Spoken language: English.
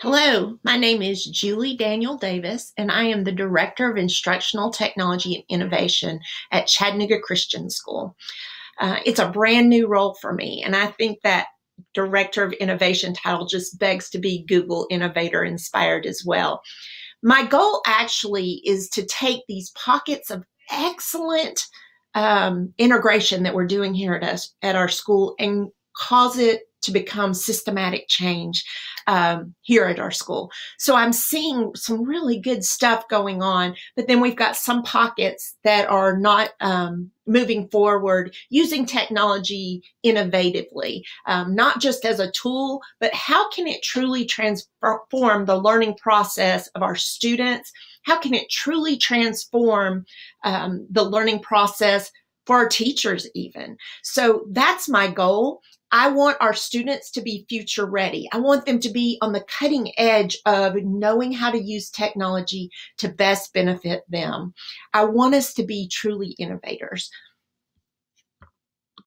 Hello, my name is Julie Daniel Davis, and I am the Director of Instructional Technology and Innovation at Chattanooga Christian School. Uh, it's a brand new role for me, and I think that Director of Innovation title just begs to be Google Innovator inspired as well. My goal actually is to take these pockets of excellent um, integration that we're doing here at us at our school and cause it to become systematic change um, here at our school. So I'm seeing some really good stuff going on, but then we've got some pockets that are not um, moving forward using technology innovatively, um, not just as a tool, but how can it truly transform the learning process of our students? How can it truly transform um, the learning process for our teachers even. So that's my goal. I want our students to be future ready. I want them to be on the cutting edge of knowing how to use technology to best benefit them. I want us to be truly innovators.